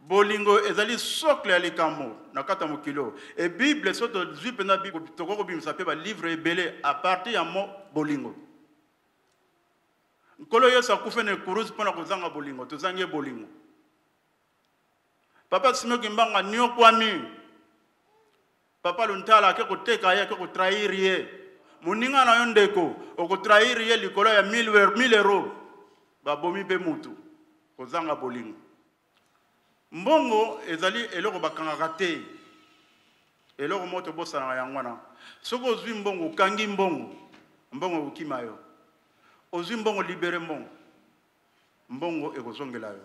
bolingo ezali socle ya likambo na kati ya mokili oyo e bible so tozwi mpenza tokoki kobimisa mpe balivre ebele a partir ya mo bolingo nkolo yesu akufe na ekurusi mpo na kozanga bolingo tozangi ye bolingo papa simio kimbanga niokwami Papa Luntala ake koteka ye, ake kotrahir ye. Moninga na yo ndeko, okotrahir ye likolo ya 1000 euros. Babomi mpe mutu, kozanga bolingo. Mbongo ezali eloko bakangaka te. Eloko moko tobosanaka yango wana. Soki ozwi mbongo, okangi mbongo, mbongo ekokima yo. Ozwi mbongo, libere mbongo, mbongo ekozongela yo.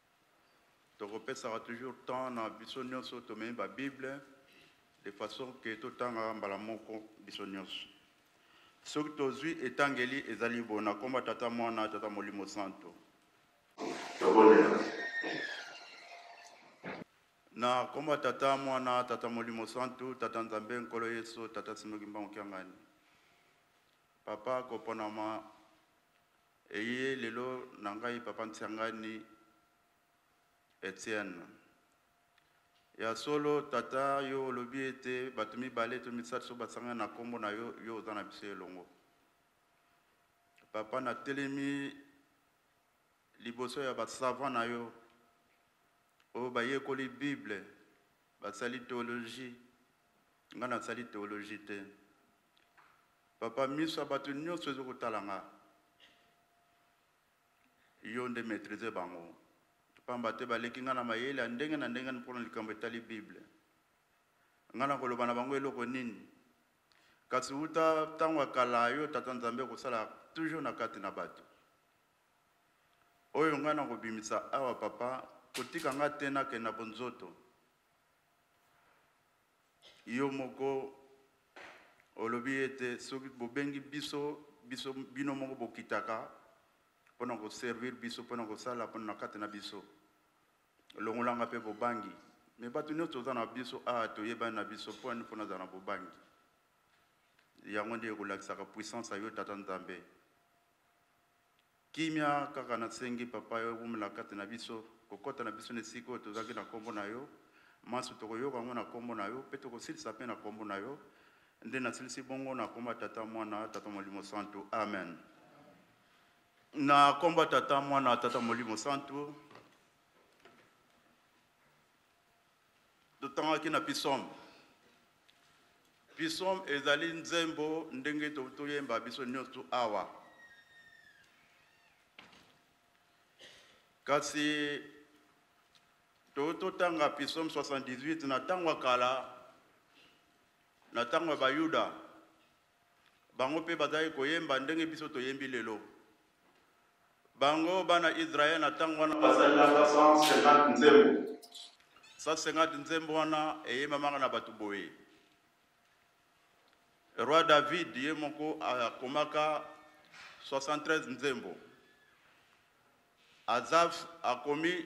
Tokopesaka toujours temps na biso nionso tomemi ba bible de façon que totangaka mbala moko biso nionso. Soki tozui etangeli ezali bo na kombo ya Tata Muana Tata Molimo Santu. Tobondela. Na kombo ya Tata Muana Tata Molimo Santu, Tata Nzambe Nkolo Yesu, Tata Simoki Mbangu Kiangani. Papa koponama Eye lelo na ngai Papa Nsiangani Etienne. Ya solo tata yo olobi ete bato mibale to misato so basangani na nkombo na yo, yo oza na biso elongo. Papa natelemi liboso ya basavant na yo oyo bayekoli Bible, basali teoloji, ngai nasali teoloji te. Papa miso ya bato nyonso ezo kotala nga yo nde maîtrise bango pamba te baleki nga na mayele ya ndenge na ndenge mpo na likambo etali bible nga na koloba na bango eloko nini kasi uta ntango ya kala yo tata nzambe okosala toujours na kati na bato oyo nga na kobimisa awa papa kotika nga te nakenda bonzoto Yo moko olobi ete soki bobengi biso, biso bino moko bokitaka mpo na koservir biso, mpo na kosala mpo na kati na biso. Longola nga mpe bobangi. Me bato nyonso toza na biso awa toyebani na biso mpo nani mpo nazala na bobangi? Yango nde ekolakisaka puissance ya yo Tata Nzambe. Kimia kaka na sengi papa yo wumela kati na biso kokota na biso na esika oyo tozalaki na kombo na yo manso tokoyoka yango na kombo na yo pe tokosilisa pe na kombo na yo nde na silisi bongo na kombo ya tata mwana tata molimo santu amen na kombo ya tata mwana tata molimo santu totangaki na pisome pisome ezali nzembo ndenge toyemba biso nyonso awa kasi totanga pisome 78 na ntango ya kala na ntango ya bayuda Bango mpe bazalaki koyemba ndenge biso toyembi lelo. Bango bana Israël na ntango wana basalelaka 150 nzembo. 150 nzembo wana eyembamaka na bato boye. Roi David ye moko akomaka 73 nzembo. Azaf akomi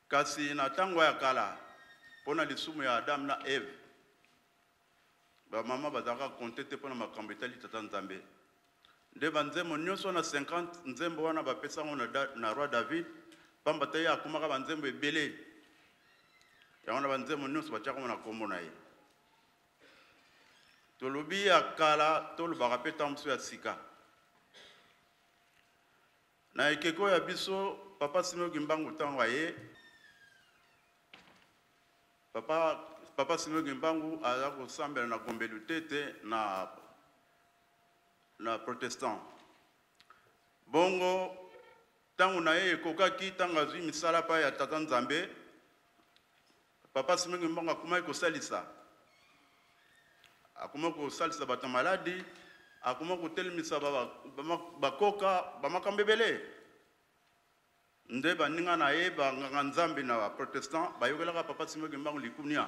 Kasi na tango ya kala, mpo na lisumu ya Adam na Eve, ba mama bazalaka compte te mpo na makambo etali Tata Nzambe. Nde ba nzembo nyonso wana 50 nzembo wana bapesa yango na, na roi David, pamba te ye akomaka ba nzembo ebele. Yango wana ba nzembo nyonso batiaka yango na kombo na ye. Tolobi ya kala, tolobaka mpe ntango mosusu ya sika. Na ekeke oyo ya biso, Papa Simeon Kimbangu ntango aye, Papa, Papa Simeon Kimbangu aza kosambela na Gombe Lutete na, na protestant. Bongo ntango na ye ekokaki, ntango azwi misala pa ya Tata Nzambe, Papa Simon Kimbangu akomaki kosalisa, akomaki kosalisa bato na maladi, akomaki kotelemisa bakoka bamakambo ebele. Nde baninga na ye banganga nzambe na baprotestant bayokelaka Papa Simon Kimbangu likunia,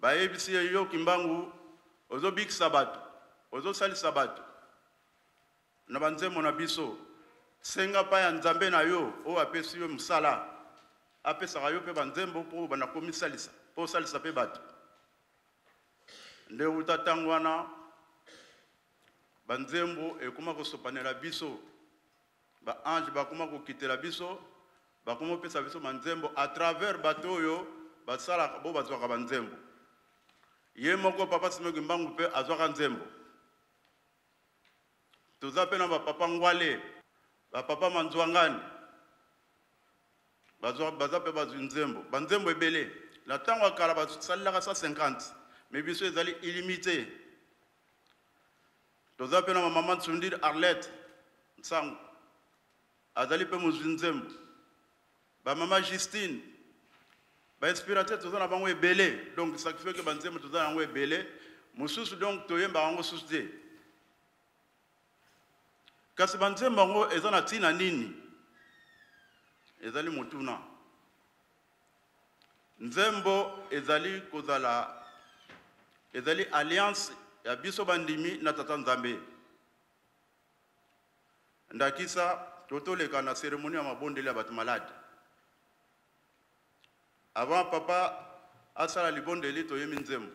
bayebisi ye yo Kimbangu ozobikisa bato, ozosalisa bato, Na ba nzembo na biso. Senga epai ya Nzambe na yo oyo apesi yo mosala apesaka yo mpe ba nzembo mpo obanda komisalisa, mpo osalisa mpe bato. Nde wuta tango wana ba nzembo ekoma kosopanela biso, ba anges bakoma kokitela biso, bakoma kopesa biso ba nzembo à travers bato oyo basalaka bo bazwaka ba nzembo. Ye moko Papa Simeo Kimbangu mpe azwaka nzembo. Toza pe na ba papa ngwale, ba papa manzwangani bazwa baza pe bazwi nzembo, ba nzembo ebele. Na tango ya kala basalelaka 150 mais biso ezali illimite. Toza pe na ba mama Nsundiri Arlette Nsangu. Azali pe mozwi nzembo. Ba mama Justine ba inspirateur toza na bango ebele donc ça fait que ba nzembo toza na yango ebele mosusu donc toyembaka yango susu te kasi ba nzembo yango eza na ntina nini ezali motuna nzembo ezali kozala ezali alliance ya biso bandimi na tata nzambe Ndakisa, to toleka na seremoni ya mabondeli ya bato malade. Avant papa asala libondeli toyemi nzembo.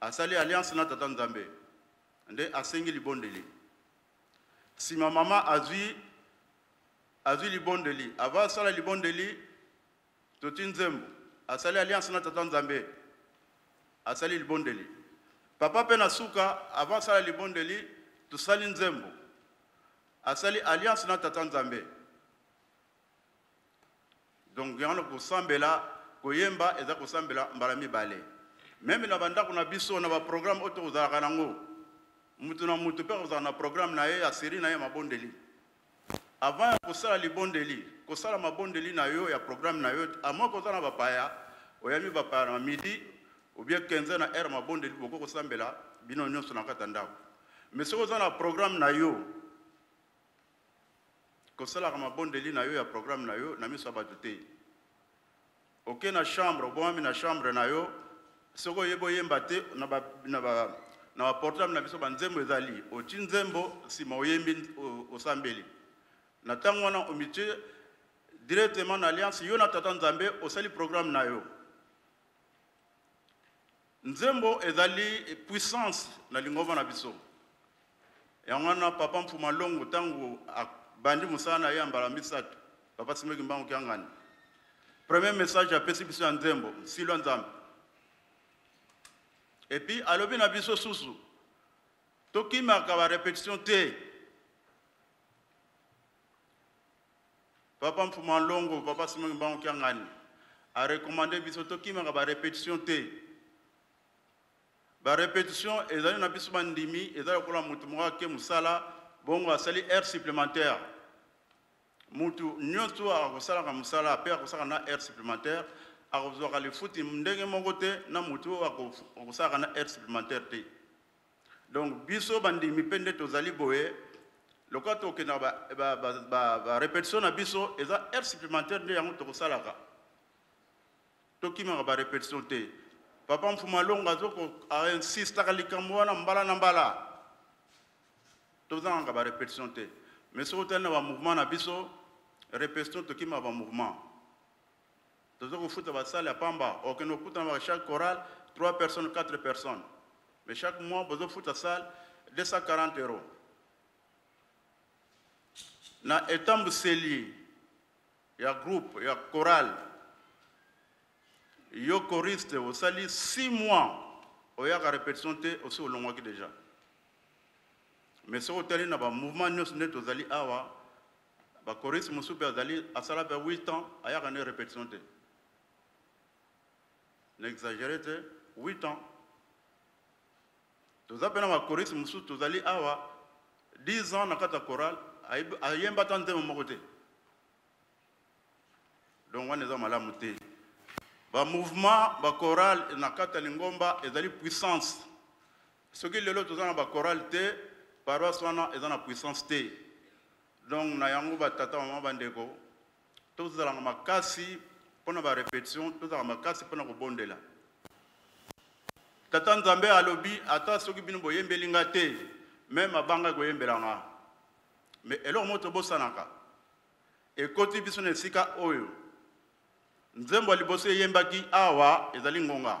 Asali alliance na tata Nzambe. Nde asengi libondeli. Sima mama azwi azwi libondeli. Avant asala libondeli Toti nzembo. Asali alliance na Tata Nzambe. Asali libondeli. Papa pe na suka avant asala libondeli tosali nzembo. Asali alliance na Tata Nzambe. Donc yango kosambela koyemba eza kosambela mbala mibale. Meme na bandako na biso na ba programme oyo tokozalaka nango. Mutu na mutu pe akozala na programme na ye ya serie na ye mabondeli. Avant ya kosala libondeli, kosala mabondeli na yo ya programme na yo, à moins koza na bapaya, oyami bapaya na midi, ou bien 15 na heure mabondeli boko kosambela bino nyonso na kati ya ndako. Mais soki oza na programme na yo, kosalaka mabondeli na yo ya programme na yo na miso ya bato te. Oke na chambre, obomami na chambre na yo, soki oyebi oyemba te na ba na ba na ba portable na biso ba nzembo ezali, oti nzembo sima oyembi osambeli. Na tango wana omitie directement na alliance yo na Tata Nzambe osali programme na yo. Nzembo ezali puissance na lingomba na biso. Yango wana Papa Mfuma Longo ntango abandi mosala na ye ya mbala misato, Papa Simeo Kimbangu Kiangani, premier message apesi biso ya nzembo Nsilo ya Nzambe. Epuis alobi na biso susu tokimaka ba repetition te. Papa Mfuma Longo, Papa Simon Kimbangu Kiangani a recommandé biso tokimaka ba repetition te. Ba repetition ezali na biso bandimi, ezali lokola moto moko ake mosala bongo asali heure supplémentaire. Moto nyonso akosalaka mosala mpe akosalaka na heure supplémentaire akozwaka lifuti ndenge moko te na moto oyo akosalaka na heure supplémentaire te. Donc biso bandimi mpe nde tozali boye lokola tokokenda barepetition na biso eza heure supplémentaire nde yango tokosalaka tokimaka barepetition te papa mfuma longo azokoinsistaka likambo wana mbala na mbala tozangaka barepetition te mais soki otali na bamouvement na biso repetition tokimaka bamouvement Tozo kofuta ba salle ya pamba okende okutana ba chaque chorale 3 personnes 4 personnes mais chaque mois bozo futa salle 240 euros na etambuseli ya groupe ya chorale yo choriste osali 6 mois oyaka repetition te osi olongwaki déjà mais soki otali na ba mouvement nyonso nde tozali awa Ba choristes mosusu mpe azali asala mpe 8 ans ayaka nde repetition te. Na exagere te 8 ans. Toza mpe na ba choristes mosusu tozali awa 10 ans na kati ya chorale ayemba ata nzembo moko te. Donc wana eza malamu te. Ba mouvement ba chorale na kati ya lingomba ezali puissance. Soki lelo toza na ba chorale te, paroisse wana eza na puissance te. Donc na yango ba tata maman ba ndeko tozala makasi pona ba repetition, tozala makasi pona kobondela. Tata Nzambe alobi ata soki bino boyembeli nga te, mais mabanga ekoyembela nga. Mais eloko moko tobosanaka ekoti biso na esika oyo nzembo ya liboso eyembaki awa ezali ngonga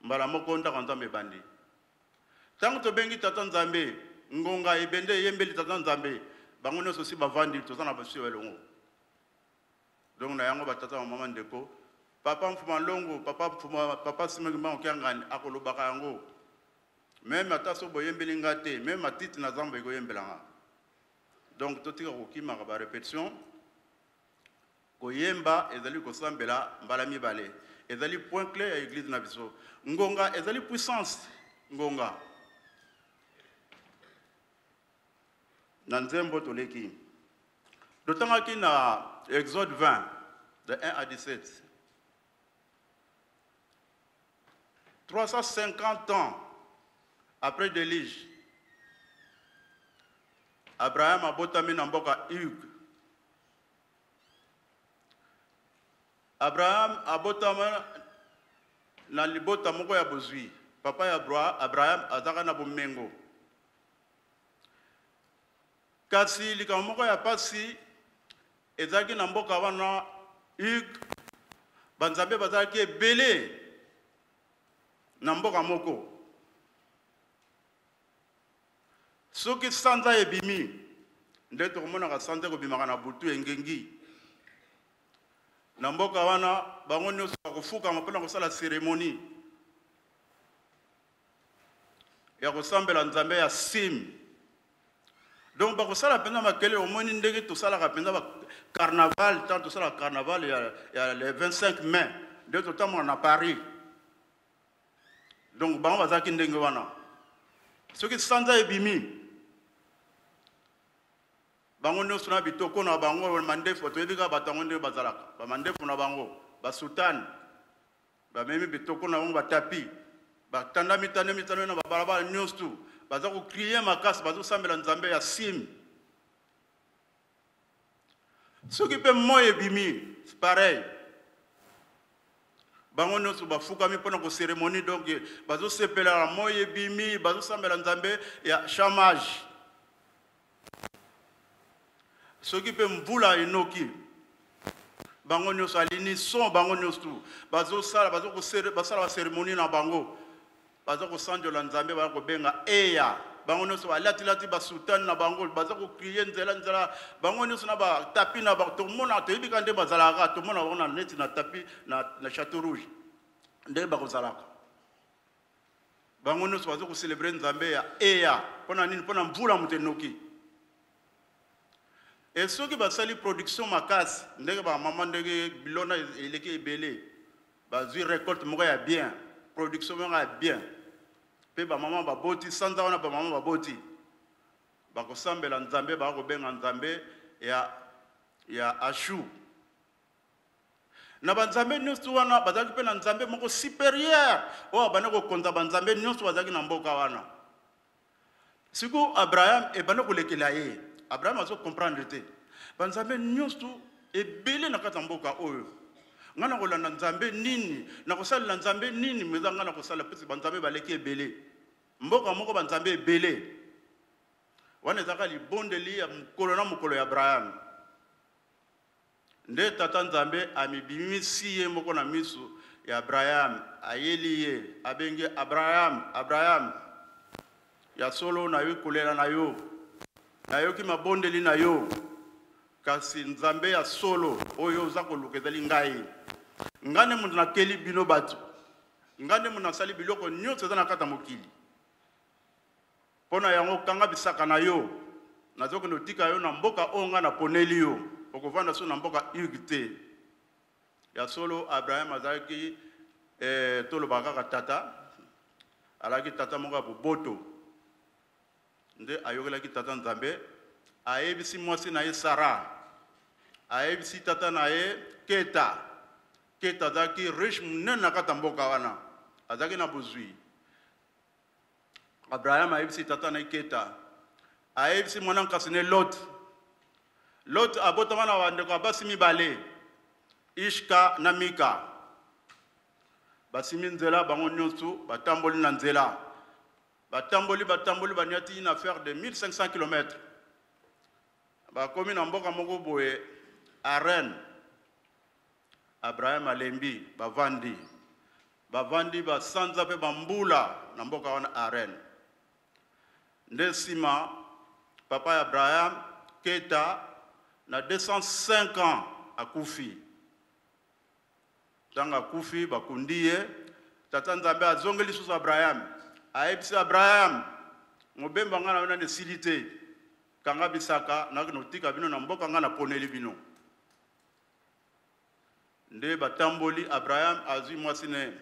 Mbala moko ndako ya Nzambe ebandi. Ntango tobengi Tata Nzambe, ngonga ebende eyembeli Tata Nzambe, bango nyonso si bavandi, toza na basusu elongo. Donc na yango batata ba mama ndeko, papa Mfuma Longo, papa Mfuma, papa Simon Mbango Kiangani akolobaka yango. Meme ata so boyembeli nga te, meme matiti na zamba ekoyembela nga. Donc totika kokimaka ba repetition. Koyemba ezali kosambela mbala mibale. Ezali point clé ya eglise na biso. Ngonga ezali puissance. Ngonga. Na nzembo toleki. Totangaki na Exode 20 de 1 à 17. 350 ans après déluge, Abraham abotami na mboka Hugues Abraham abotama na libota moko ya bozwi. Papa ya Abraham azaka na bomengo. Kasi likambo moko ya pasi ezalaki na mboka wana Hugues banzambe bazalaki ebele na mboka moko Soki sanza ebimi nde tokomonaka sanza ekobimaka na butu engengi na mboka wana bango nyonso bakofukama mpo na kosala seremoni ya kosambela nzambe ya sime donc bakosala mpenza makelele omoni ndenge tosalaka mpenza carnaval ntango tosalaka carnaval ya, ya le 25 mai nde totambola na paris donc bango bazalaki ndenge wana soki sanza ebimi bango nyonso na bitoko na bango mandefu toyebi kaka bato yango nde bazalaka bamandefu na bango basutani bamemi bitoko na bango batapi batanda mitande mitande na babalabala nyonso baza kokrie makasi bazosambela nzambe ya simi soki mpe moi ebimi pareil bango nyonso bafukami mpo na koceremonie donc bazosepela na moi ebimi bazosambela nzambe ya chamage soki mpe mvula enoki bango nyonso alini son bango nyonso tu bazosala basala baceremonie na bango baza kosanjola nzambe baya kobenga eya bango nyonso balatilati basutani na bango baza kokrie nzela nzela bango nyonso na batapi na bango tomona toyebi ka nde bazalaka tomona bango na neti na tapi na chateau rouge ndenge bakozalaka bango nyonso baza kocelebre nzambe ya eya mpo na nini mpo na mvula moto enoki Et ceux qui va sali production makasi ndenge ba maman ndenge bilona eleki ebele bazwi récolte moko ya bien production moko ya bien mpe bamama baboti sanza wana bamama baboti bakosambela nzambe bakobenga nzambe ya, ya ashu na banzambe nyonso wana bazalaki mpe na nzambe moko superieur oyo abandi kokonza banzambe nyonso bazalaki na mboka wana sikoyo abraham ebanda kolekela ye abraham azo comprendre te banzambe nyonso ebele na kati ya mboka oyo ngai nakolanda nzambe nini nakosalela nzambe nini meza ngai nakosala mpesi banzambe baleki ebele mboka moko banzambe ebele wana ezalaka libondeli ya mokolo na mokolo ya abraham Nde Tata Nzambe amibimisi ye moko na miso ya Abraham, ayeli ye, abengi, Abraham, Abraham! Ya solo, nayoki kolela na yo, nayoki mabondeli na yo, kasi Nzambe ya solo oyo oza koluka ezali ngai. Ngai nde moto nakeli bino bato, ngai nde moto nasali biloko nyonso eza na kati ya mokili. Mpo na yango, kanga bisaka na yo. Nazokende kotika yo na mboka oyo ngai naponeli yo. Okovanda so na mboka Ur te. Ya solo, Abraham azalaki, eh, toloba kaka tata, alaki tata moko ya boboto. Nde ayokelaki tata Nzambe, ayebisi mwasi na ye Sara, ayebisi tata na ye Keta. Keta azalaki riche monene na kati ya mboka wana, azalaki na bozwi. Abraham ayebisi tata na iketa ayebisi mwana nkasi ne lot lot abotama na bandeko ya basi mibale ishka na mika basimi nzela bango nyonso batamboli na nzela batamboli batamboli baniati na affaire de 1500 km bakomi na mboka moko boye arene Abraham alembi bavandi bavandi basanza mpe bambula na mboka wana Arene. Nde nsima papa ya Abraham Keta na 205 ans akufi. Ntango akufi bakundi ye, tata Nzambe azongeli lisusu Abraham, ayebisi Abraham, mobembo ngai na yo nani esili te, kanga bisaka nakende kotika bino na mboka ngai naponeli bino. nde batamboli abraham azwi mwasi na ye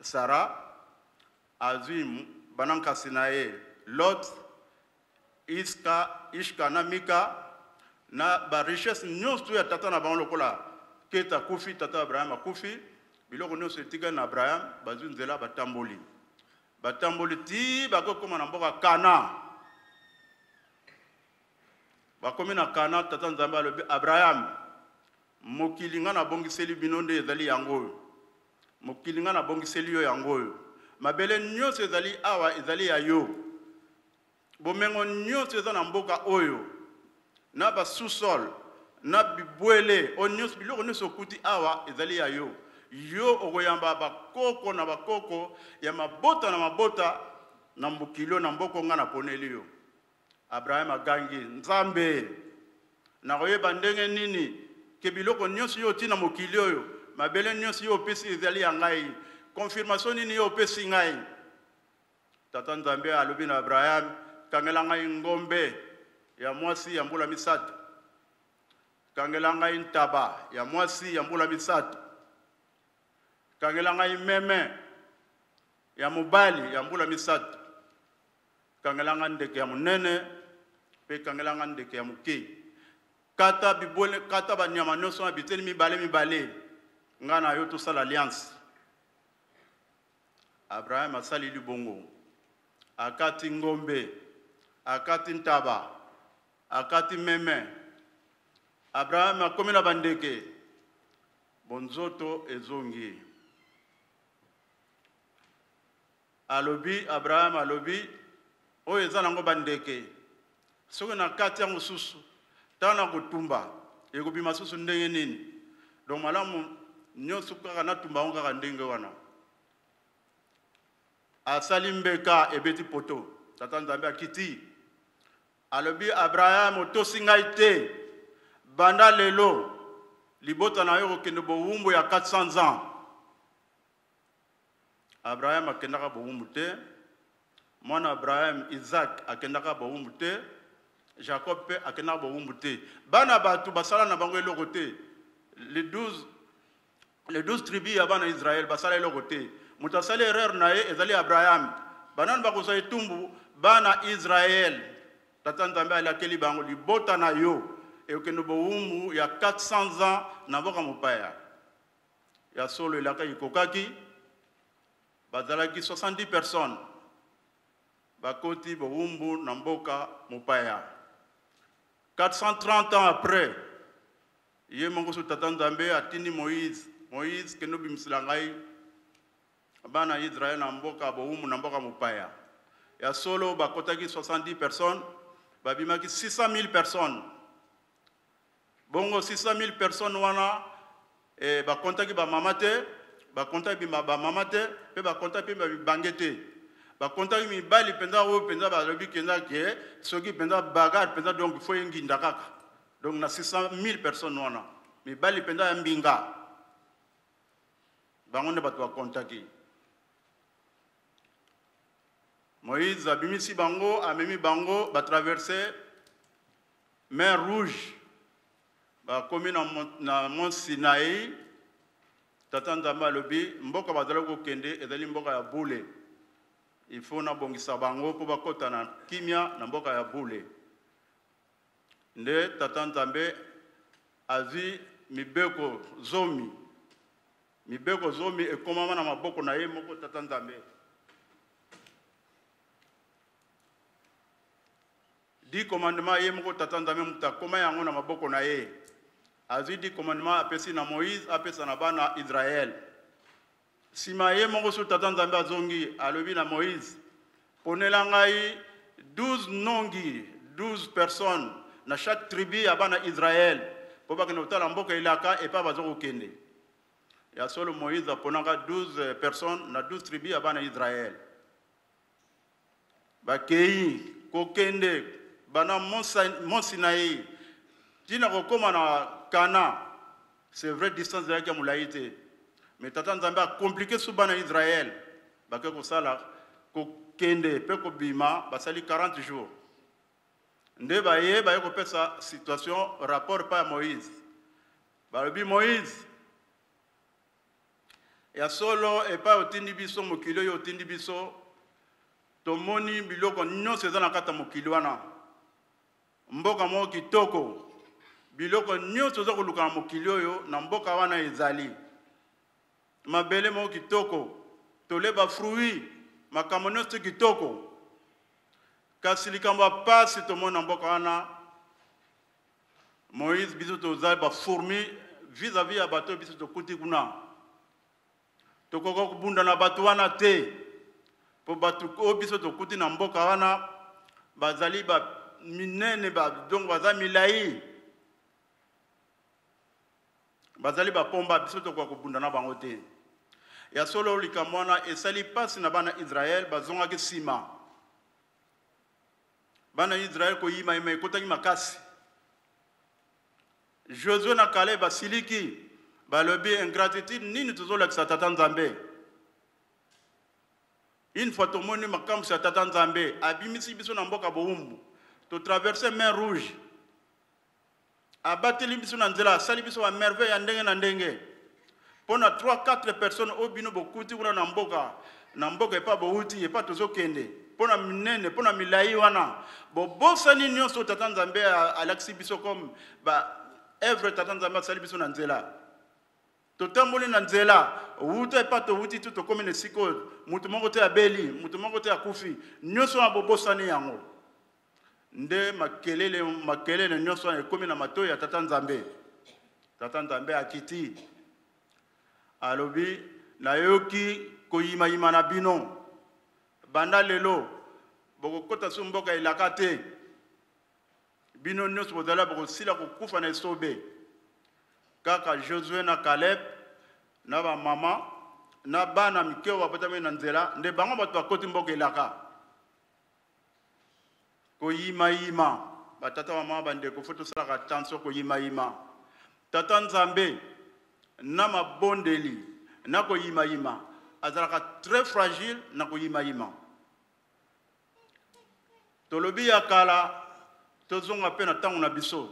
sara azwi bana nkasi na ye lot iska ishka na mika na barichesse nyonso ya tata na bango lokola kete akufi tata abraham akufi biloko nyonso etikali na abraham bazwi nzela batamboli batamboli ti bakokoma na mboka kana Bakomi na Kana, Tata Nzambe alobi, Abraham, mokili nga nabongiseli bino nde ezali yango oyo. Mokili nga nabongiseli yo yango oyo. Mabele nyonso ezali awa ezali ya yo. Bomengo nyonso eza na mboka oyo na ba sous-sol na bibwele oyo nyonso biloko nyonso okuti awa ezali ya yo yo okoyamba bakoko na bakoko ya mabota na mabota na mokili oyo na mboko ngai naponeli yo Abraham agangi, Nzambe, nakoyeba ndenge nini ke biloko nyonso yo otii na mokili oyo, mabele nyonso yo opesi ezali ya ngai? Confirmation nini yo opesi ngai? Tata Nzambe alobi na Abraham, kangela ngai ngombe ya mwasi ya mbula misato, kangela ngai ntaba ya mwasi ya mbula misato, kangela ngai meme ya mobali ya mbula misato Kangela nga ndeke ya monene mpe kangela nga ndeke ya moke. Kata bibwele, kata banyama nyonso na biteni mibale mibale. Nga na yo tosala alliance. Abraham asali libongo, akati ngombe, akati ntaba, akati meme. Abraham akomi na bandeke, bonzoto ezongi. Alobi, Abraham alobi, Oyo eza nango ba ndeke. Soki na kati yango susu, tango na kotumba, ekobima susu ndenge nini? Donc malamu nyonso kaka natumba yango kaka ndenge wana. Asali mbeka ebeti poto. Tata Nzambe akiti. Alobi, Abraham otosi ngai te. Banda lelo, libota na yo kokende bowumbu ya 400 ans. Abraham akendaka bowumbu te mwana Abraham Isaac akendaka bowumbu te Jacob mpe akendaka bowumbu te bana bato basala na bango eloko te le 12 le 12 tribu ya bana Israël basala eloko te moto asali erreur na ye ezali Abraham banani bakozwa etumbu bana Israël tata nzambe alakeli bango libota na yo ekokende bowumbu ya 400 ans na mboka mopaya Ya solo elaka ekokaki bazalaki 70 personnes bakoti bowumbu na mboka mopaya 430 ans après ye moko so tata nzambe atindi moïse moïse kende obimisela ngai bana ya israel na mboka bowumbu na mboka mopaya ya solo bakotaki 70 personnes babimaki 600 000 personnes Bongo 600.000 personnes wana eh, ba contaki ba mama te, ba contaki ba mama te, pe ba contaki ba mibange te. Ba contaki mibali penza oyo penza ba lobi kenza ke soki penza bagarre penza donc faut enginda kaka. Donc na 600.000 personnes wana mibali penza ya mbinga. Bango nde bato ba contaki. Moïse abimisi bango, amemi bango, ba traverser Mer Rouge, bakomi na, na Mont Sinai, Tata Nzambe alobi mboka bazalaki kokende ezali mboka ya bule, il faut nabongisa bango mpo bakota na kimia na mboka ya bule. Nde Tata Nzambe azwi mibeko zomi, mibeko zomi ekomama na maboko na ye moko Tata Nzambe. Dix commandements ye moko Tata Nzambe moto akoma yango na maboko na ye. Azwi dix commandements apesi na Moïse apesa na bana Israël. Sima ye moko sur Tata Nzambe azongi alobi na Moïse, ponela ngai 12 nongi, 12 personnes na chaque tribu ya bana Israël mpo bakende kotala mboka elaka epa bazo kokende. Ya solo Moïse aponaka 12 personnes na 12 tribu ya bana Israël. Bakei kokende bana monsi na ye ntina kokoma na Kana. C'est vrai distance ezalaki ya molai te, mais Tata Nzambe akomplike su bana Israël bake kosala kokende mpe kobima, basali 40 jours nde baye baye kopesa situation rapport epai ya Moïse, balobi Moïse Ya solo, epai otindi biso, mokili oyo otindi biso, tomoni biloko nyonso eza na kati ya mokili wana. Mboka moko kitoko, biloko nyonso oza koluka na mokili oyo, na mboka wana ezali. Mabele moko kitoko, tole ba fruits, makambo nyonso kitoko. Kasi likambo ya pasi tomoni na mboka wana, Moïse biso toza ba fourmi vis à vis ya bato biso tokuti kuna tokoka kobunda na bato wana te mpo bato oyo biso tokuti na mboka wana bazali ba minene donc baza milai bazali bapomba biso tokoka kobunda na bango te ya solo likambo wana esali mpasi na bana israele bazongaki nsima Bana ya Israel koyimayima ekotaki makasi. Josue na Kale basiliki balobi ingratitude nini tozolakisa tata Nzambe. Une fois tomoni makambo ya tata Nzambe abimisi biso na mboka Boumbu, to traverse main rouge abateli biso na nzela asali biso bamerveille ya ndenge na ndenge mpo na 3 4 personnes oyo bino bokuti kuna na mboka na mboka epa bowuti epa tozokende mpo na minene mpo na milai wana bobosani nyonso tata nzambe alakisi biso comme ba evre tata nzambe asali biso na nzela totamboli na nzela wuta epa towuti tu tokomi na esika oyo moto moko te abeli moto moko te akufi nyonso wana bobosani yango nde makelele makelele nyonso wana ekomi na matoi ya tata nzambe tata nzambe akiti alobi nayoki koyimayima na bino banda lelo bokokota so mboka elaka te bino nyonso bozala bokosila kokufa na esobe kaka josue na caleb na bamama na bana mike oyo babotamaki na nzela nde bango bato bakoti mboka elaka koyimayima batata mama bandeko fo tosalaka attention koyimayima tata nzambe na mabondeli na koyimayima azalaka très fragile na koyimayima tolobi ya kala tozonga mpe na ntango na biso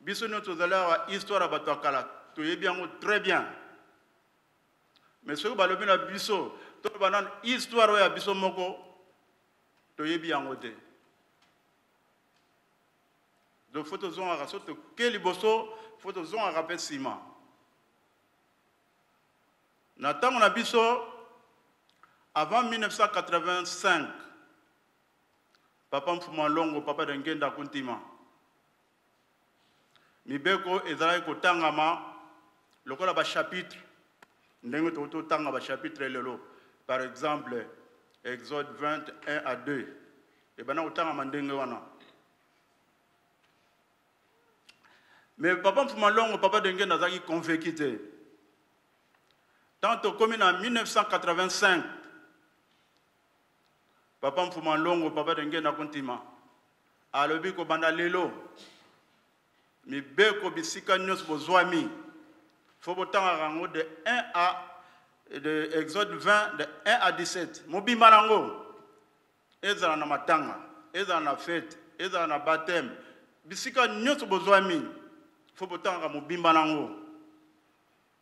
biso nyonso tozali awa histoire ya bato ya kala toyebi yango très bien Mais soki balobi na biso toloba nanu histoire oyo ya biso moko toyebi yango te donc fo tozongaka so toke liboso fo tozongaka mpe nsima na ntango na biso avant 1985 papa mfuma longo papa de ngenda kuntima mibeko ezalaki kotangama lokola bachapitre ndenge tokoki totanga bachapitre lelo par exemple exode 21 à 2 ebanda kotangama ndenge wana me papa mfuma longo papa dengende azalaki convaincu te ntango tokomi na 1985 Papa Mfuma Longo, Papa de Ngenda Kuntima, alobi kobanda lelo mibeko bisika nyonso bozwami fo botangaka yango de 1 à de exode 20 de 1 à 17 mobimba nango ezala na matanga ezala na fete ezala na bateme bisika nyonso bozwami fo botangaka mobimba nango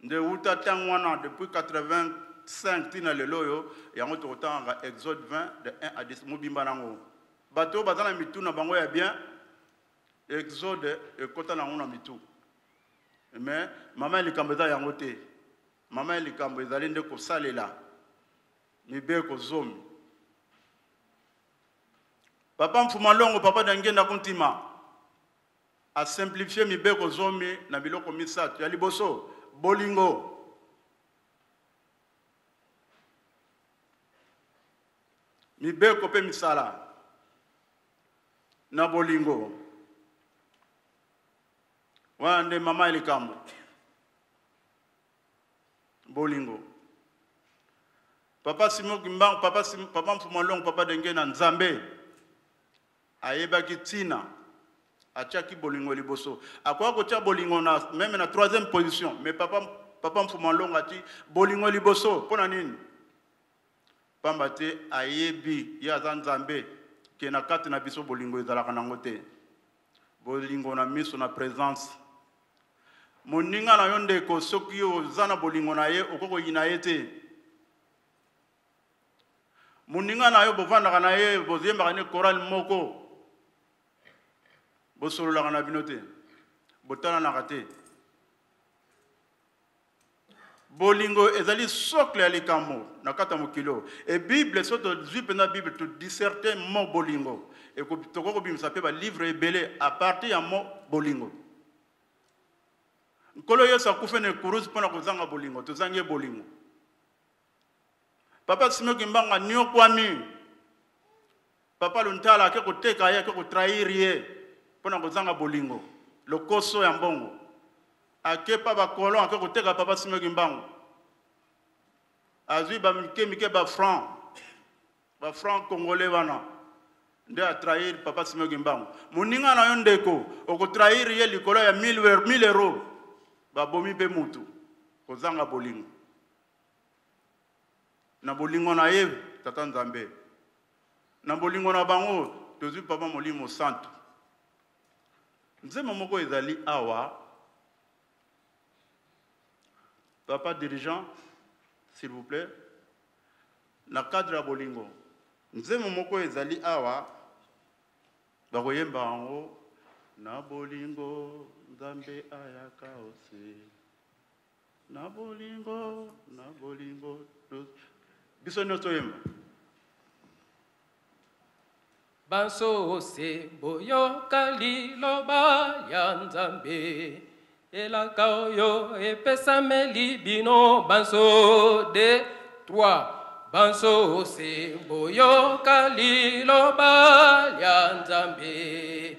Nde wuta tango wana depuis 85 ti na lelo oyo, yango tokotangaka Exode 20 de 1 à 10 mobimba nango. Bato oyo baza na mitu na bango ya bien, Exode ekota na bango na mitu. Mais mama ya likambo eza yango te. Mama ya likambo ezali nde kosalela mibeko zomi. Papa Mfumalongo, Papa Dangenda Kuntima, A simplifier Mibeko Zomi na biloko misato. Ya liboso, bolingo. Mibeko pe misala na bolingo. Wana nde mama ya likambo. Bolingo. Papa Simon Kimbangu, Papa, Sim, Papa Mfumalongo, Papa Denge na Nzambe. ayebaki ntina atiaki bolingo liboso akoya kotia bolingo na meme na troisième position mais papa, papa mfuma longa ati bolingo liboso mpo na nini mpamba te ayebi ye aza nzambe ke na kati na biso bolingo ezalaka nango te bolingo na miso na présence moninga na yo ndeko soki oza na bolingo na ye okoki koyina ye te moninga na yo bovandaka na ye boyembaka ne korale moko bosololaka na bino te botalanaka te bolingo ezali socle ya likambo na kati ya mokili oyo ebible so tozwi mpenza bible todiserte mo bolingo tokoki kobimisa mpe balivre ebele apartir ya mo bolingo nkolo yesu akufe na ekurusi mpo na kozanga bolingo tozangi ye bolingo Papa Simeo Kimbangu anyokwami. Papa Luntala ake koteka ye, ake kotrahir ye mpo na kozanga bolingo, lokoso ya mbongo. Ake pa bakolon, ake koteka Papa Simeo Kimbangu. Azwi ba mike mike ba franc, ba franc congolais wana nde atrahir Papa Simeo Kimbangu. Moninga na yo ndeko, okotrahir ye likolo ya 1000 euros, babomi mpe mutu, kozanga bolingo. na bolingo na ye tata nzambe na bolingo na bango tozwi papa molimo santu nzema moko ezali awa papa dirigeant s'il vous plaît na cadre ya bolingo nzema moko ezali awa bakoyemba yango na bolingo nzambe ayaka ose na bolingo na bolingo biso nyonso toyemba banso ose boyoka liloba ya nzambe elaka oyo epesameli bino banso de 3 banso se boyoka liloba lya nzambe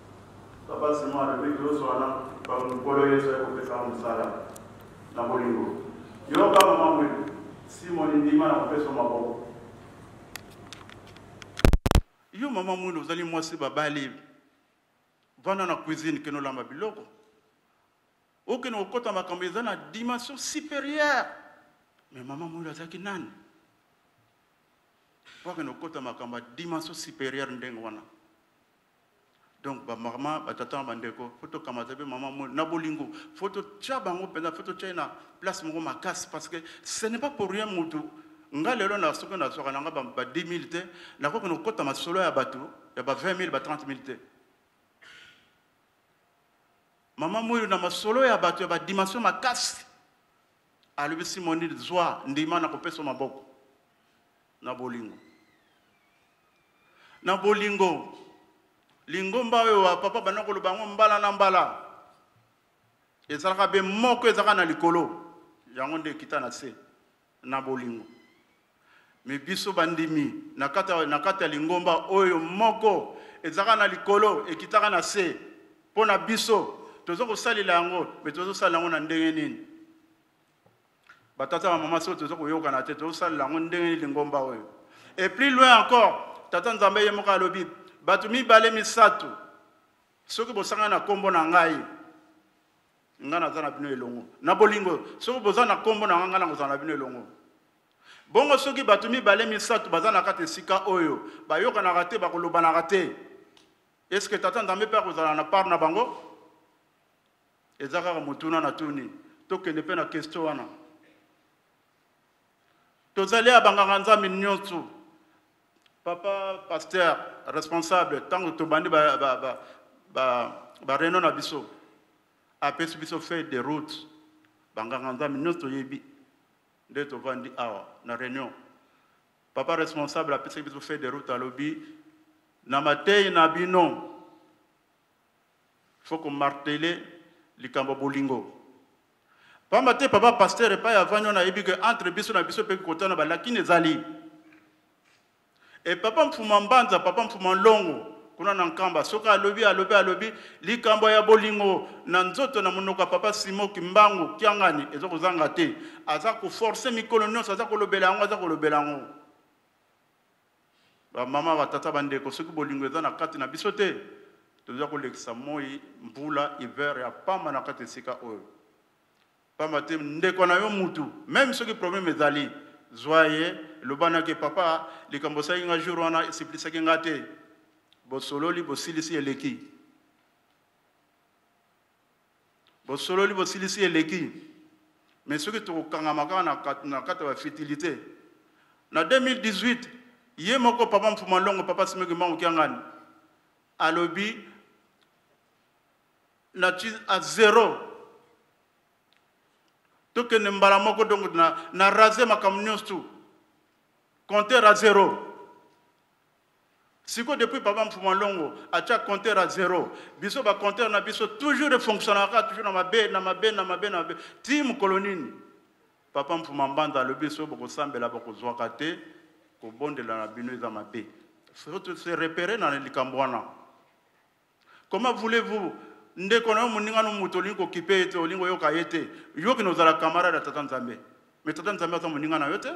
Papa Simon alobi tozo wana bango nkolo Yesu ya kopesa mosala na bolingo. Yoka mama mwe Simon ndima na kopesa maboko. Yo mama mwe ozali mwasi babali vanda na cuisine keno lamba biloko okende kokɔta makambo eza na dimension supérieure mais mama moyilo azalaki nani po akende kokɔta makambo ya dimension supérieure ndenge wana donc bamama batata na bandeko fo tokamata mpe mama moi na bolingo fo totya bango mpenza fo totya ye na place moko makasi parce que ce n'est pas pour rien mutu nga lelo na soki nazwaka na nga ba 10 000 te nakoki na kokota masolo ya bato ya ba 20 000 ba 30 000 te mama moyo na masolo ya bato ya badimension makasi alobi simoni zwa ndima na kopesa maboko na bolingo na bolingo lingomba oyo papa banda koloba yango mbala na mbala ezalaka be moko ezalaka na likolo yango nde ekita na se na bolingo me biso bandimi na kati ya lingomba oyo moko ezalaka na likolo ekitaka na se mpo na biso toza kosalela yango me tozosalela yango na ndenge nini batata ba mama soki toza koyokana te tozosalela yango ndenge nini lingomba oyo et plus loin encore tata nzambe ye moko alobi bato mibale misato soki bosangani na nkombo na ngai ngai naza na bino elongo na bolingo soki boza na nkombo na ngai ngai nakozala na bino elongo bongo soki bato mibale misato baza na kati esika oyo bayokanaka te bakolobanaka te eske tata nzambe mpe akozala na part na bango eza kaka motuna na tuni tokende mpe na kestio wana tozali ya banganga nzambe nyonso papa pasteur responsable ntango tobandi bareunion ba, ba, ba, ba na biso apesi biso feuille de route banganga nzambe nyonso toyebi nde tovandi awa na reunion papa responsable apesaki biso feuille de route alobi na matei na bino Il faut ko marteler likambo bolingo. Pamba te papa pasteur epai avandi wana ayebi ke entre biso na biso mpe kokotana balakini ezali. E papa mfuma mbanza, papa mfuma longo, kuna na nkamba soki alobi alobi alobi likambo ya bolingo na nzoto na monoko ya papa simo kimbangu kiangani eza kozanga te aza koforce mikolo nyonso aza kolobela yango aza kolobela yango Ba mama, ba tata, ba ndeko, soki bolingo eza na kati na biso te, toza kolekisa moyi, mbula, hiver ya pamba na kati esika oyo. Pamba te ndeko na yo mutu, meme soki problème ezali, zwa ye, loba na ke papa, likambo osalaki nga jour wana esipilisaki nga te. Bosololi, bosilisi, eleki. bosololi bosilisi eleki mais soki tokokangama kaka na kati na kati ya bafutilité na 2018 ye moko papa mfuma longo papa simeki mbango kiangani alobi na ti a zero tokende mbala moko donc na, na rase makambo nyonso tu compter a zero siko depuis papa mfuma longo atia compteur à zero biso ba compteur na biso toujours efonctionnaka toujours na mabe na mabe na mabe na mabe ti mokolo nini papa mfuma mbanda alobi so bokosambela bokozwaka te kobondela na bino eza mabe surtout se repere na likambo wana comment voulez-vous ndeko na yo moninga no moto olingi kokipe ye te olingi oyoka ye te yoki na ozala camarade ya tata nzambe me tata nzambe aza moninga na yo te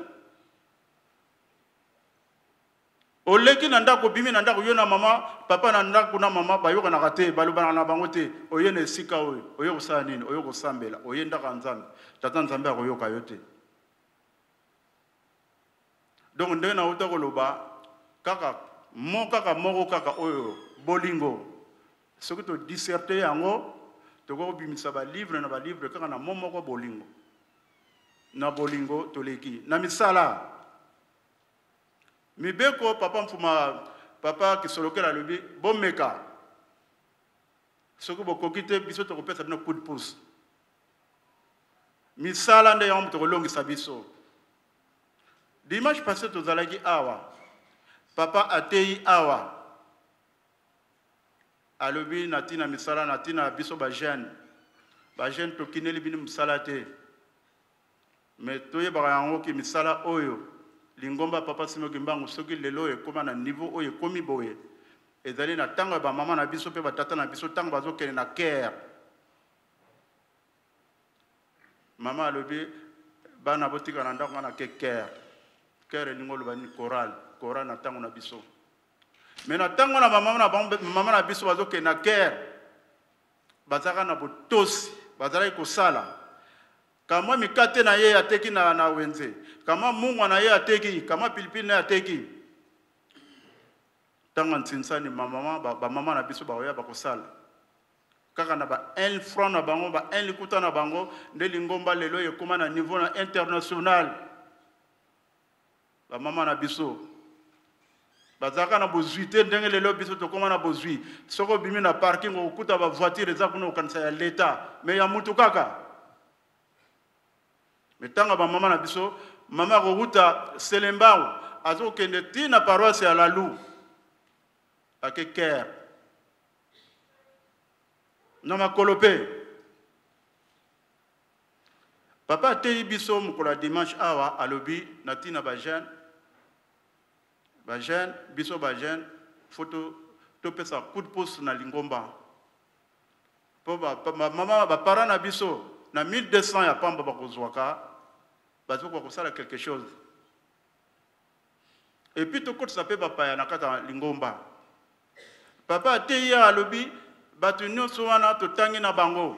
oleki na ndako obimi na ndako yo na mama papa na ndako na mama bayokanaka te balobanaka na bango te oye na esika oyo oye kosala nini oye kosambela oye ndako ya nzambe tata nzambe akoyoka yo te donc ndenge nauta koloba kaka mo kaka moko kaka oyo bolingo soki todiserte yango tokoki kobimisa balivre na balivre kaka na mo moko bolingo na bolingo toleki na misala Mibeko papa mfuma papa kisolokela alobi bomeka soki bokoki te biso tokopesa bino coup de pouce misala nde yango tokolongisa biso dimanche passé tozalaki awa papa ateyi awa alobi na ntina misala na ntina biso bajeune bajeune tokineli bino mosala te me toyebaka yango ki misala oyo lingomba papa simo kimbangu soki lelo oyo ekoma na niveau oyo ekomi boye ezali na ntango ya bamama na biso mpe batata na biso ntango bazokende na kere mama alobi bana botika na ndako wana ke kere kere elingi oloba nini coral coral na ntango na biso me na ntango na bamama na biso bazokende na kere bazalaka na botosi bazalaki kosala Kamwa mikate na ye ateki na, na wenze, kamwa mungwa na ye ateki, kamwa pilipili na ye ateki. Ntango antinsani bamama ba, ba mama na biso baoya bakosala kaka na ba 1 franc na bango ba 1 likuta na bango nde lingomba lelo ekoma na niveau na international Ba mama na biso bazalaka na bozwi te ndenge lelo biso tokoma na bozwi soki obimi na parking okokuta bavoitire eza kuna okanisa ya leta me ya mutu kaka me ntango bamama na biso mama akokuta selembao azokende ti na paroisse ya lalu ake kere na makolo mpe Papa ateyi biso mokolo ya dimanche awa alobi na ntina ba jeune ba jeune biso ba jeune faut topesa coup de pouce na lingomba mpo mama baparent na biso na 1200 ya pamba bakozwaka bazokoka kosala quelque chose epuis tokotisa mpe bapaya na kati ya lingomba papa ateyi alobi bato nyonso wana totangi na bango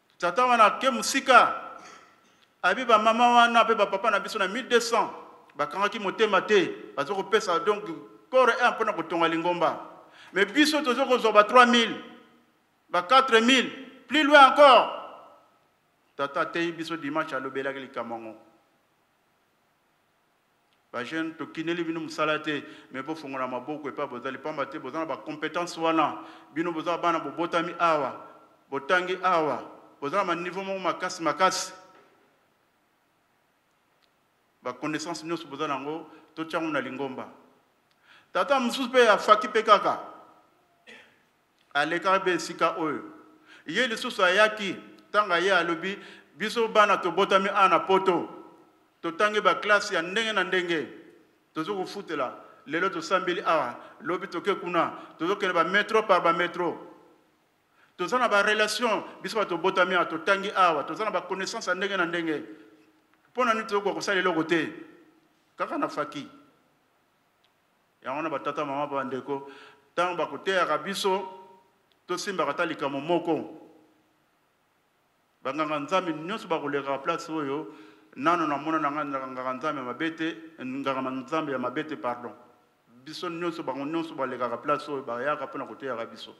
Tata wana ake mosika, abi ba mama wana pe ba papa na biso na 1200 bakangaki motema te, bazo kopesa donc corps un pona kotonga lingomba. Mais biso tozo kozwa ba 3000, ba 4000, plus loin encore. Tata ateyi biso dimanche alobelaki likambo yango. Ba jeunes tokineli bino musala te mais bofongola maboko epai bozali pamba te boza na ba competence wana bino boza bana bobotami awa botangi awa boza na maniveau moko makasi makasi ba connaissance nyonso boza nango totyango na lingomba tata mosusu mpe afaki mpe kaka Alekaka be esika oyo. Ye lisusu ayaki, ntango aye alobi, biso bana tobotami awa na poto, totangi ba classe ya ndenge na ndenge, tozo kofutela, lelo tosambeli awa, lobi toke kuna, tozo kende ba metro par ba metro. Toza na ba relation, biso bato tobotami awa, totangi awa, toza na ba connaissance ya ndenge na ndenge. Mpo na nini tozo koka kosala eloko te? Kaka na faki. Yango wana batata, mama, bandeko, ntango bakoteyaka biso, tosimbaka ata likambo moko. Banganga Nzambe nyonso bakolekaka place oyo nano namona na ngai nganga Nzambe ya mabe te, nganga Nzambe ya mabe te, pardon. Biso nyonso, bango nyonso balekaka place oyo bayaka mpo na koteyaka biso.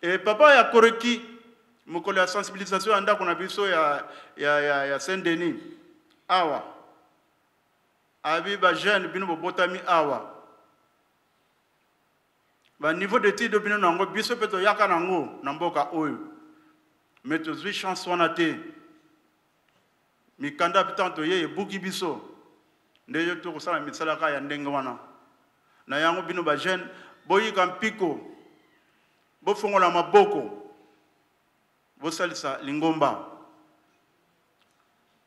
E papa ya Koreki, mokolo ya sensibilisation ya ndako na biso ya, ya, ya, ya Saint Denis, awa abi ba jeune bino bobotami awa ba niveau d'étude bino na yango biso mpe toyaka na yango na mboka oyo me tozwi chance wana te mikanda ya bitango toye ebuki biso nde yo tokosala misala kaka ya ndenge wana na yango bino ba jeune boyika mpiko bofongola maboko Bosalisa lingomba.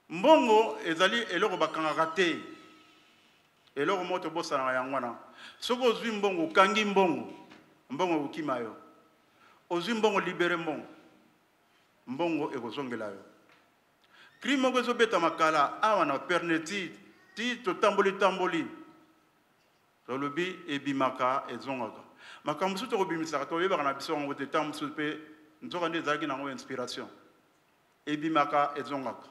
Mbongo ezali eloko bakangaka te. Eloko moko tobosanaka yango wana. Soki ozwi mbongo, okangi mbongo, mbongo ekokima yo. Ozwi mbongo, libere mbongo, mbongo ekozongela yo. Cri moko ezobetama kala awa na Perneti ti totamboli tamboli. Tolobi ebimaka ezongaka. Makambo mosusu tokobimisaka toyebaka na biso yango te ntango mosusu mpe nzoka nde ezalaki nango inspiration ebimaka ezongaka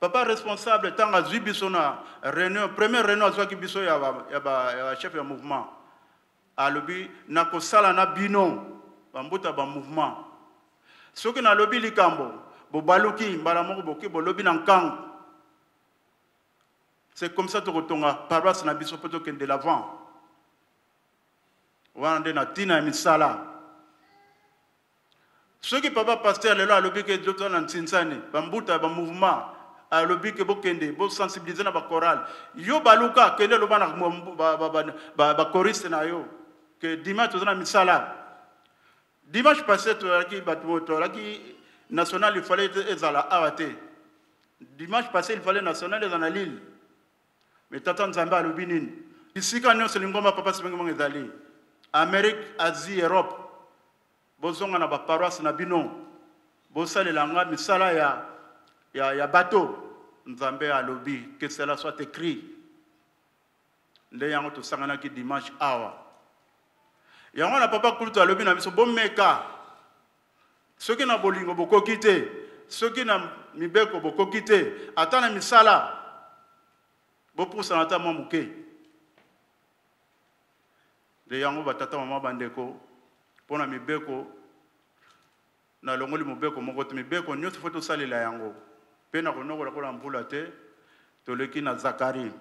papa responsable ntango azwi biso na réunion première réunion azwaki biso ya bachef ya mouvement alobi nakosala na bino bambuta bamouvement soki nalobi likambo bobaluki mbala moko boki bolobi na nkango C'est comme ça tokotonga paroisse na biso mpo tokende l'avant. Wana nde na ntina ya misala. Soki papa pasteur lelo alobi ke joto na nsinsani, bambuta, bamouvement, alobi ke bokende, bosensibilize na bakorale. Yo baluka, kende loba na bakoriste na yo, ke dimanche toza na misala. Dimanche passé tozalaki bato oyo tozalaki national il fallait ezala awa te dimanche passé il fallait national ezala na lille mais tata nzambe alobi nini bisika nyonso lingomba papa sibengemongo ezali amérique asie europe bozonga na baparoise na bino bosalela nga misala ya, ya, ya bato nzambe alobi que cela soit écrit nde yango tosanganaki dimanche awa yango na papa kulutu alobi na biso bomeka soki na bolingo bokoki te soki na mibeko bokoki te ata na misala bopusana ata mwa moke nde yango batata mama bandeko mpo na mibeko Nalongoli mobeko moko te, mibeko nyonso il faut tosalela yango, mpe nakonokola lokola mvula te. Toleki na Zakari.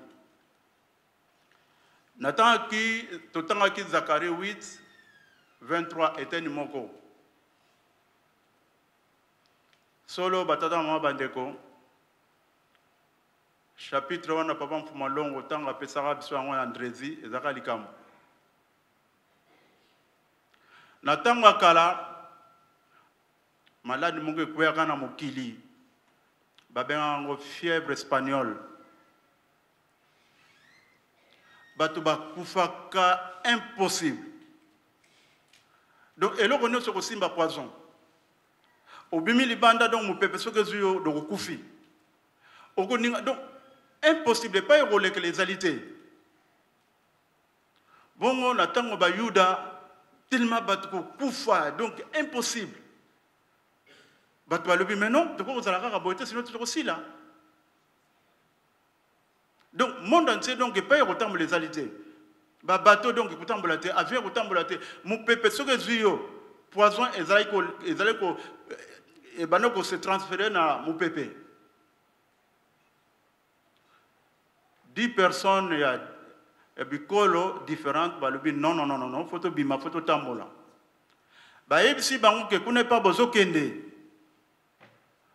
Natangaki, totangaki Zakari 8, 23 eteni moko. Solo batata mama bandeko, chapitre wana papa mfuma longo ntango apesaka biso yango na andresi ezalaka likambo Na ntango ya kala, maladi moko ekweyaka na mokili, babengaka yango fièvre espagnole. Bato bakufaka impossible. Donc eloko nyonso kosimba poison. Obimi libanda donc mopepe soki ezwi yo donc okufi. Okoninga donc impossible epai okolekela ezali te. Bongo na tango ba Yuda tellement bato kokufa donc impossible bato balobi mais non tokoki kozala kaka boye te sino te tokosila donc monde entier donc epai ya kotambola ezali te babato donc kotambola te avion kotambola te mopepe soki ezwi yo poison ezali ko ezali ko ebanda eh, eh, kose transfere na mopepe 10 personnes ya ya bikolo différentes balobi non non non non faut tobima faut totambola bayebisi bango ke kuna epa bozokende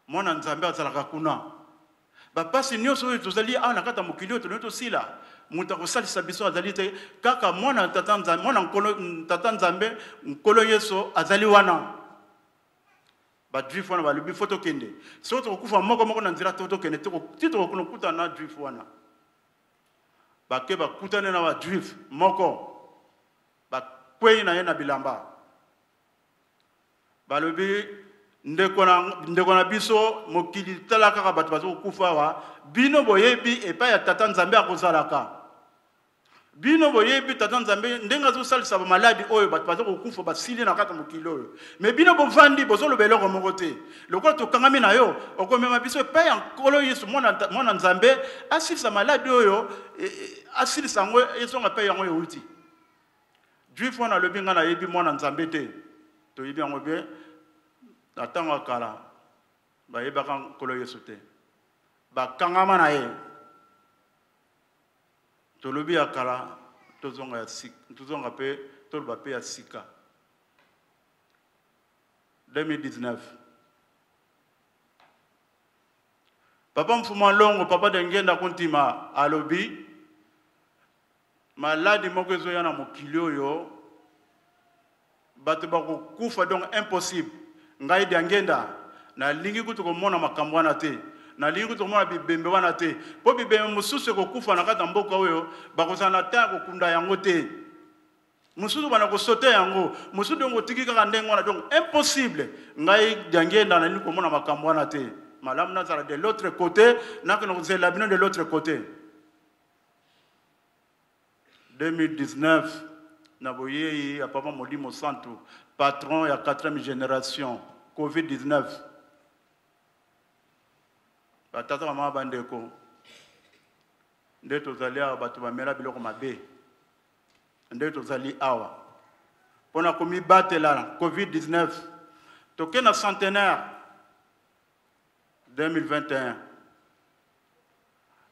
mwana nzambe azalaka kuna bapasi nyonso oyo tozali awa na kati ya mokili oyo toloi tosila moto akosalisa biso azali te kaka mwana tata nzambe mwana nkolo tata nzambe nkolo yesu azali wana ba juif wana balobi fo tokende soki tokokufa moko moko na nzela to tokende ti tokokuna kutana na juif wana bake bakutani na ba juif moko bakwei na ye na bilamba balobi ndeko na, ndeko na biso mokili tala kaka bato baza kokufa awa bino boyebi epai ya tata nzambe akozalaka Bino boyebi tata Nzambe ndenge azosalisa bamaladi oyo bato baza kokufa basili na kati ya mokili oyo me bino bovandi bozoloba eloko moko te lokola tokangami na yo okomema biso epai ya nkolo yesu mwana, mwana nzambe asilisa maladi oyo e, e, asilisa yango ezonga epai yango euti juif wana alobi ngai nayebi mwana nzambe te toyebi yango bie na ntango ya kala bayebaka nkolo yesu te bakangama na ye tolobi ya kala tozonga ya sika tozonga pe toloba pe ya sika 2019 papa mfuma longo papa de ngenda kuntima alobi maladi moko ezoya na mokili oyo Batu bako kufa donc impossible. Ngai Diangenda na lingi kutu ko mona makambo wana te. Na lingi kutu ko mona bibembe wana te. Po bibembe mususu eko kufa na kati ya mboka oyo bako zala na temps ya ko kunda yango te. Mususu bana ko sauter yango. Mususu donc o tiki kaka ndenge wana donc impossible. Ngai Diangenda na lingi ko mona makambo wana te. Malamu na zala de l'autre cote na kende ko zela bino de l'autre cote. 2019 na boyei ya papa molimo santu patron ya 4e generation covid-19 batata mama bandeko nde tozali awa bato bamela biloko mabe nde tozali awa mpo na komibatela covid-19 toke na centenaire 2021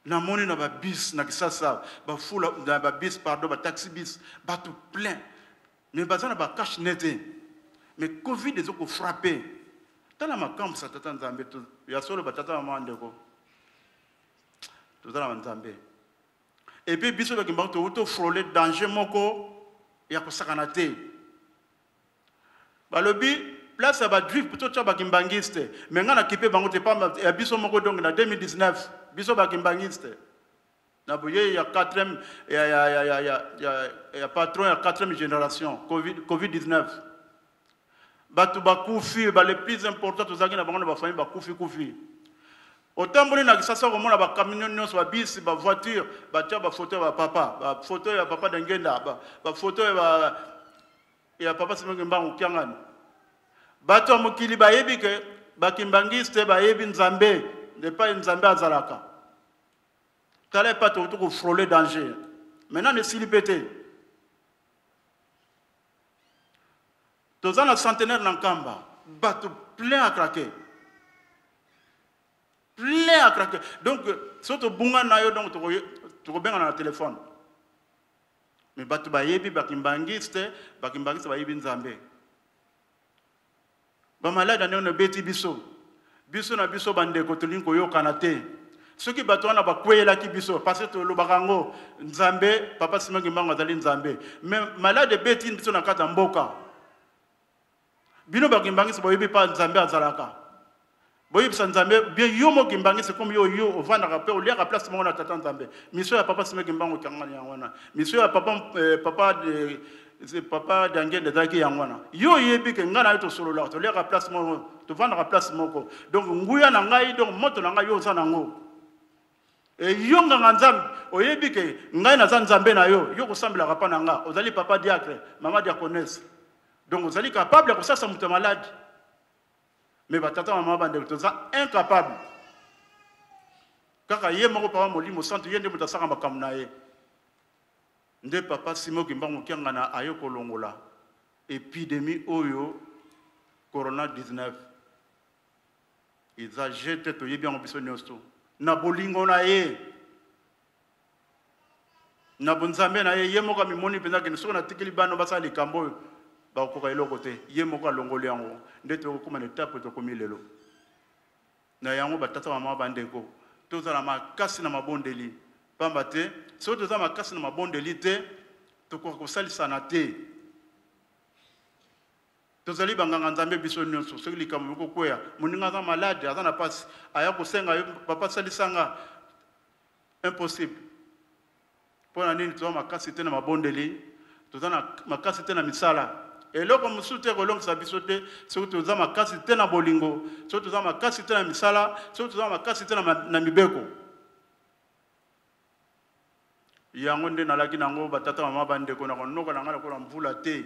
namoni na babis na kisasa bafula na babis pardon bataxi bis bato plein mais baza na bacache ne te mais covid eza kofrappe tala makambo sa tata nzambe ya solo batata mama ndeko toza na banzambe epuis biso tokembaka toutofrole danger moko ya kosakana te Balobi place ya ba juif to tya ba kimbangiste mais nga na kipe bango te pamba ya biso moko donc na 2019 biso ba kimbangiste na boye ya 4e ya ya ya ya ya ya, ya patron ya 4e generation covid covid 19 bato bakufi ba les plus important tozalaki na bango na bafamille bakufi kufi otamboli na kisasa okomona bacamion nyonso babisi bavoiture batya bafoto ya bapapa bafoto ya papa dengenda bafoto ya ba ya papa Simon Kimbangu Kiangani. Bato ya mokili bayebi ke bakimbangiste bayebi Nzambe nde epai Nzambe azalaka. Tala epai tokuti kofrole danger. Maintenant esili mpe te. Toza na centenaire na Nkamba, bato plein à craquer. Plein à craquer. Donc soki tobunga na yo donc tokobengana na telefone. Mais batu bayebi ba kimbangiste, ba kimbangiste bayebi Nzambe. Ba malade ane ono beti biso. Biso na biso bandeko tolingi koyokana te. soki bato wana bakweyelaki biso parce que tolobaka yango nzambe papa sima kimbango azali nzambe mais malade ebeti biso na kati ya mboka bino ba kimbanguiste boyebi pa nzambe azalaka boyebisa nzambe bien yo mo kimbanguiste comme yo yo ovandaka mpe oliaka place moko na tata nzambe miso ya papa sime kimbangu tangani yango wana miso ya papa eh, papa de, eh, papa dangende ezalaki yango wana yo oyebi ke ngai na yo tosololaka toliaka place moko tovandaka place moko donc nguya na ngai donc moto na ngai yo oza nango eyo eh, nganga nzambe oyebi ke ngai naza nzambe na yo yo kosambelaka mpa na ngai ozali papa diacre mama diaconese donc ozali capable ya kosalisa moto ya maladi me batata mama bandeko toza incapable kaka ye moko papa molimo santu ye nde moto asaka makambo na ye nde papa simo kimbangu kiangana aye kolongola epidemi oyo corona 19 eza je te toyebi yango biso nyonso na bolingo na ye na bonzambe na ye ye moko amimoni mpenza akende soki natikeli bana basala likambo oyo bakokoka eloko te ye moko alongoli yango nde tokokoma na etape tokomi lelo na yango batata mama bandeko tozala makasi na mabondeli mpamba te soki toza makasi na mabondeli te tokoka kosalisana te tozali banganga nzambe biso nyonso soki likambo mikokwea moninga aza malade aza na mpasi aya kosenga yo papa salisa nga Impossible. Mpo na nini toza makasi te na mabondeli, toza na makasi te na misala? eloko mosusu te ekolongisa biso te soki toza makasi te na bolingo soki toza makasi te na misala soki toza makasi te na mibeko yango nde nalaki na yango batata mama bandeko na konokola ngai lokola mvula te